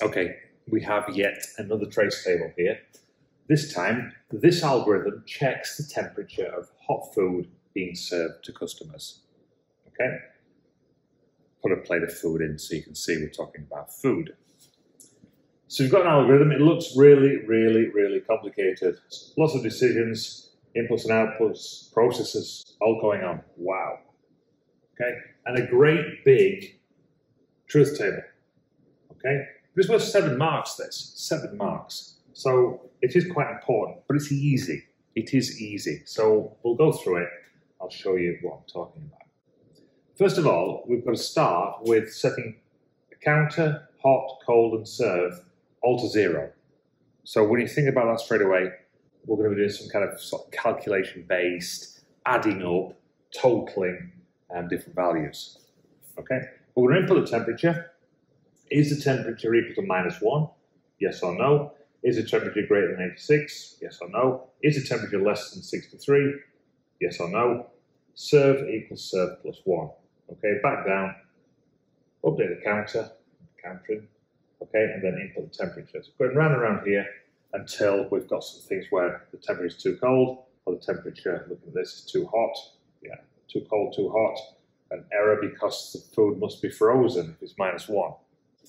Okay, we have yet another trace table here. This time, this algorithm checks the temperature of hot food being served to customers. Okay? Put a plate of food in so you can see we're talking about food. So you've got an algorithm, it looks really, really, really complicated. Lots of decisions, inputs and outputs, processes, all going on. Wow. Okay? And a great big truth table. Okay? This was seven marks, this. Seven marks. So it is quite important, but it's easy. It is easy. So we'll go through it. I'll show you what I'm talking about. First of all, we've got to start with setting the counter, hot, cold, and serve all to zero. So when you think about that straight away, we're going to be doing some kind of, sort of calculation based, adding up, totaling um, different values. Okay, we're going to input the temperature. Is the temperature equal to minus one? Yes or no? Is the temperature greater than 86? Yes or no? Is the temperature less than 63? Yes or no? Serve equals serve plus one. Okay, back down, update the counter, countering, okay, and then input the temperature. So going round and around here until we've got some things where the temperature is too cold or the temperature, look at this, is too hot. Yeah, too cold, too hot. An error because the food must be frozen if it's minus one.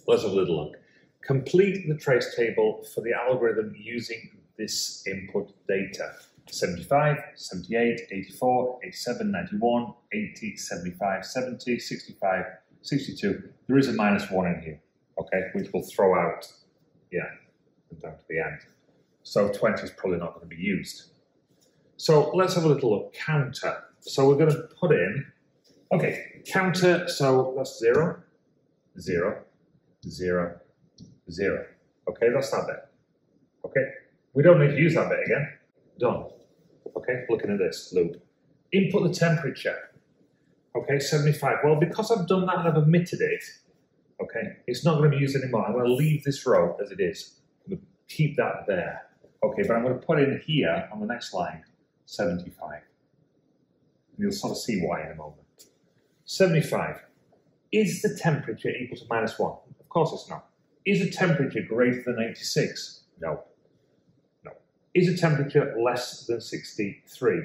Let's have a little look. Complete the trace table for the algorithm using this input data. 75, 78, 84, 87, 91, 80, 75, 70, 65, 62. There is a minus one in here okay, which will throw out, yeah, down to the end. So 20 is probably not going to be used. So let's have a little look. Counter. So we're going to put in, okay, counter, so that's zero, zero, zero, zero. Okay, that's that bit. Okay, we don't need to use that bit again. Done. Okay, looking at this loop. Input the temperature. Okay, 75. Well, because I've done that and I've omitted it, Okay, it's not going to be used anymore. I'm going to leave this row as it is. I'm going to keep that there. Okay, but I'm going to put in here on the next line 75. And you'll sort of see why in a moment. 75. Is the temperature equal to minus 1? Of course it's not. Is the temperature greater than 86? No. No. Is the temperature less than 63?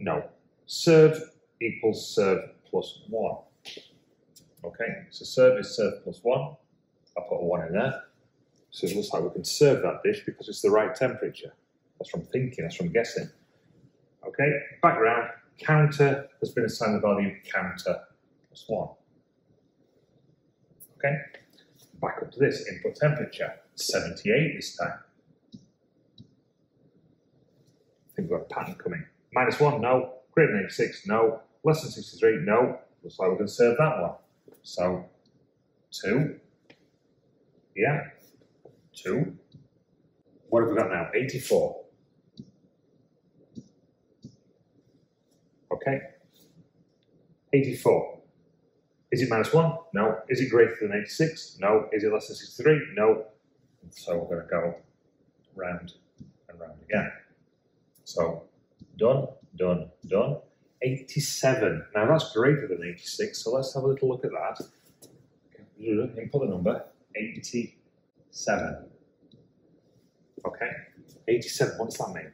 No. Serve equals serve plus 1. Okay, so serve is serve plus one. I'll put a one in there. So it looks like we can serve that dish because it's the right temperature. That's from thinking, that's from guessing. Okay, background, counter has been assigned the value counter plus one. Okay, back up to this, input temperature, 78 this time. I think we've got a pattern coming. Minus one, no. Greater than 86, no. Less than 63, no. Looks like we're going to serve that one. So, 2. Yeah. 2. What have we got now? 84. Okay. 84. Is it minus 1? No. Is it greater than 86? No. Is it less than 63? No. So we're going to go round and round again. So done, done, done. 87. Now that's greater than 86, so let's have a little look at that. Input the number 87. Okay, 87, what does that mean?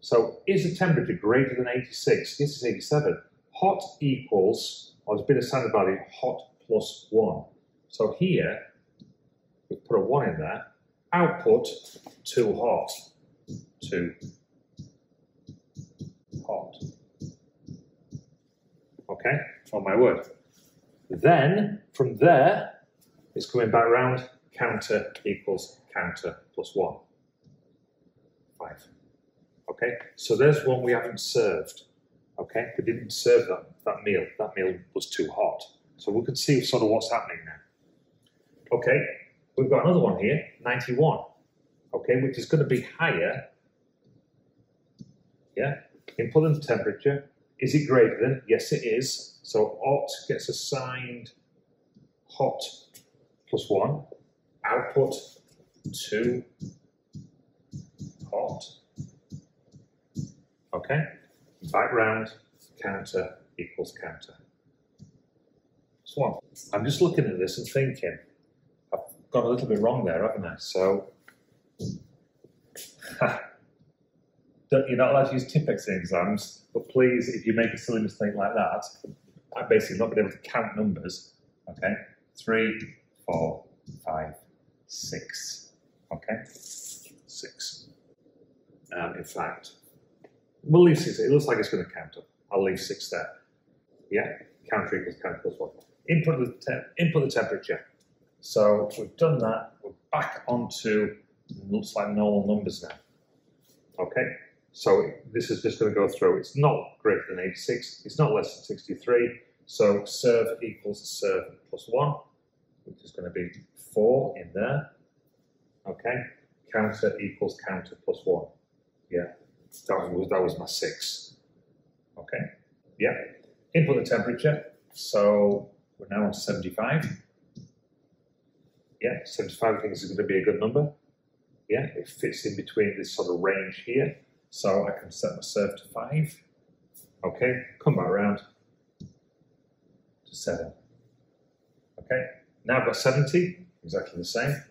So is the temperature greater than 86? Yes, it's 87. Hot equals, or has been a standard value, hot plus 1. So here, we put a 1 in there. Output, too hot. Too hot. Okay, on my word. Then, from there, it's coming back round, counter equals counter plus one. Five. Okay, so there's one we haven't served. Okay, we didn't serve that, that meal. That meal was too hot. So we can see sort of what's happening now. Okay, we've got another one here, 91. Okay, which is going to be higher. Yeah, input and temperature is it greater than? Yes, it is. So hot gets assigned hot plus one. Output too hot. Okay. Background counter equals counter. One. I'm just looking at this and thinking, I've got a little bit wrong there, haven't I? So, you're not allowed to use Tipp-Ex in exams, but please, if you make a silly mistake like that, I'm basically not being able to count numbers. Okay, three, four, five, six. Okay, six. Um, in fact, we'll leave six. It looks like it's going to count up. I'll leave six there. Yeah, counter equals counter plus one. Input the te- input the temperature. So we've done that. We're back onto looks like normal numbers now. Okay, so this is just going to go through. It's not greater than 86. It's not less than 63. So serve equals serve plus one, which is going to be four in there. Okay, counter equals counter plus one. Yeah, that was that was my six. Okay, yeah. Input the temperature. So we're now on 75. Yeah, 75 I think is going to be a good number. Yeah, it fits in between this sort of range here. So I can set my serve to 5. Okay, come back around to 7. Okay, now I've got 70, exactly the same.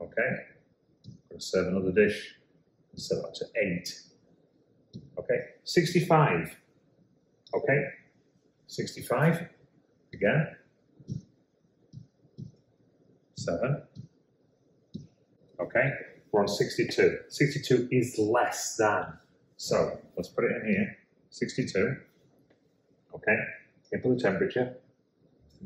Okay, I'm going to serve another dish, set that to 8. Okay, 65. Okay, 65 again. 7. Okay, we're on 62. 62 is less than. So let's put it in here. 62. Okay, input the temperature.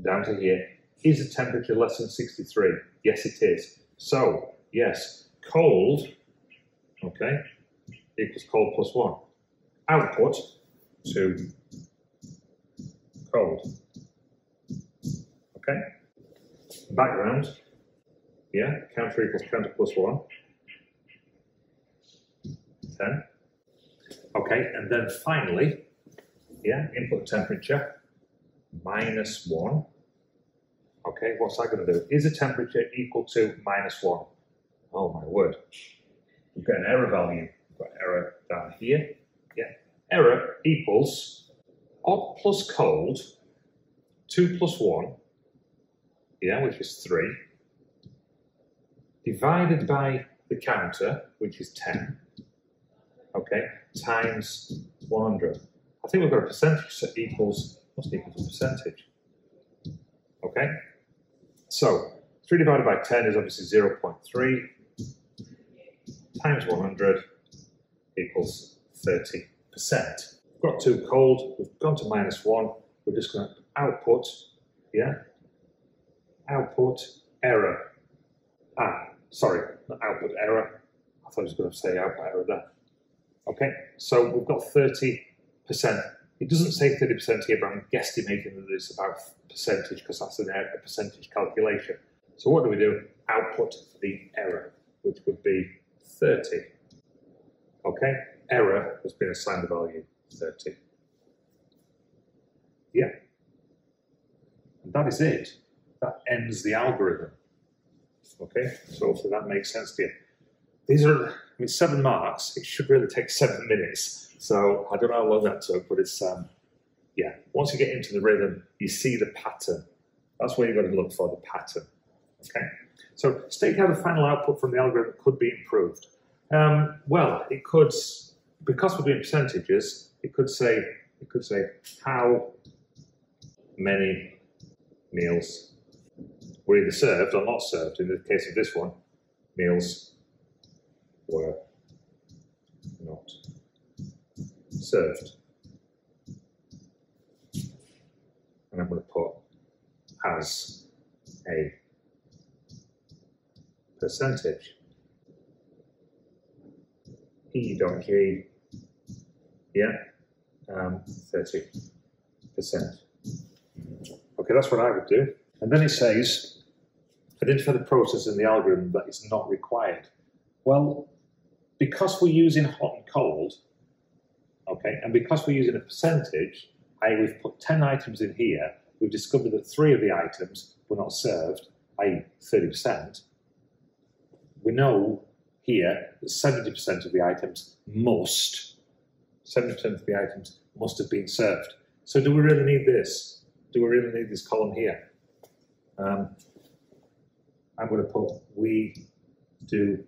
Down to here. Is the temperature less than 63? Yes, it is. So, yes, cold, okay, equals cold plus 1. Output too cold. Okay? Background, yeah, counter equals counter plus 1. 10. Okay, and then finally, yeah, input temperature minus 1. Okay, what's that going to do? Is the temperature equal to minus 1? Oh my word. We've got an error value. We've got error down here. Yeah, error equals odd plus cold, 2 plus 1, yeah, which is 3, divided by the counter, which is 10, okay, times 100. I think we've got a percentage that equals, must equal to percentage. Okay? So, 3 divided by 10 is obviously 0.3 times 100 equals 30%. We've got 2 cold, we've gone to minus 1, we're just going to output, yeah, output error. Ah, sorry, not output error. I thought I was going to say output error there. Okay, so we've got 30%. It doesn't say 30% here, but I'm guesstimating that it's about percentage because that's an error, a percentage calculation. So what do we do? Output the error, which would be 30. Okay, error has been assigned the value 30. Yeah. And that is it. That ends the algorithm. Okay, so hopefully that makes sense to you. These are, I mean, seven marks. It should really take seven minutes. So I don't know how long that took, but it's, um, yeah, once you get into the rhythm, you see the pattern. That's where you've got to look for the pattern. Okay, so state how the final output from the algorithm could be improved. Um, well, it could, because we're doing percentages, it could say, it could say how many meals were either served or not served. In the case of this one, meals were not served. And I'm going to put as a percentage. E dot G, yeah, um, 30%. Okay, that's what I would do. And then it says, identify the process in the algorithm that is not required. Well, because we're using hot and cold, okay, and because we're using a percentage, i.e. we've put 10 items in here, we've discovered that three of the items were not served, i.e. 30%. We know here that 70% of the items must, 70% of the items must have been served. So do we really need this? Do we really need this column here? Um, I'm going to put we do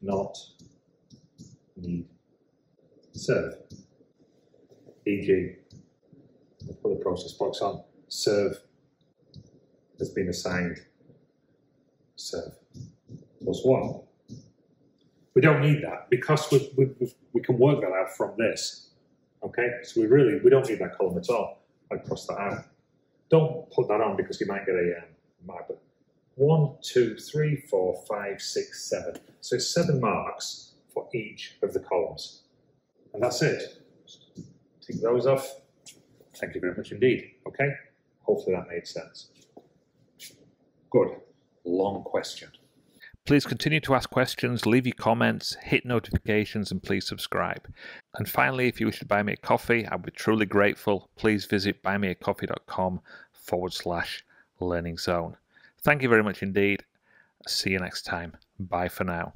not need serve. E.g., I'll put the process box on. Serve has been assigned serve plus one. We don't need that because we, we, we can work that out from this. Okay, so we really, we don't need that column at all. I'd cross that out. Don't put that on because you might get a um, mark. But one, two, three, four, five, six, seven. So seven marks for each of the columns. And that's it. Take those off. Thank you very much indeed. Okay, hopefully that made sense. Good. Long question. Please continue to ask questions, leave your comments, hit notifications, and please subscribe. And finally, if you wish to buy me a coffee, I'd be truly grateful. Please visit buymeacoffee.com forward slash learning zone. Thank you very much indeed. See you next time. Bye for now.